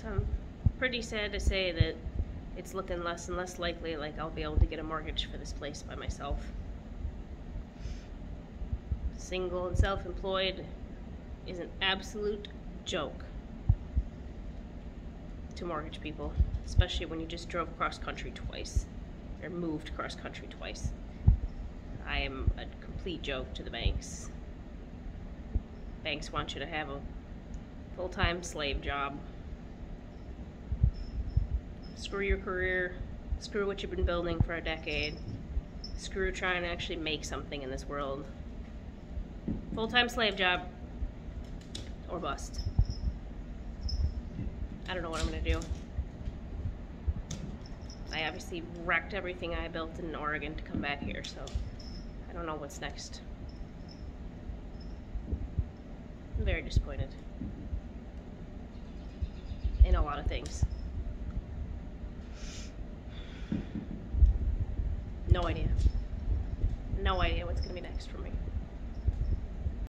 So I'm pretty sad to say that it's looking less and less likely like I'll be able to get a mortgage for this place by myself. Single and self-employed is an absolute joke to mortgage people, especially when you just drove cross country twice or moved cross country twice. I am a complete joke to the banks. Banks want you to have a full time slave job. Screw your career, screw what you've been building for a decade, screw trying to actually make something in this world. Full time slave job or bust. I don't know what I'm gonna do. I obviously wrecked everything I built in Oregon to come back here, so I don't know what's next. I'm very disappointed. In a lot of things. No idea. No idea what's gonna be next for me.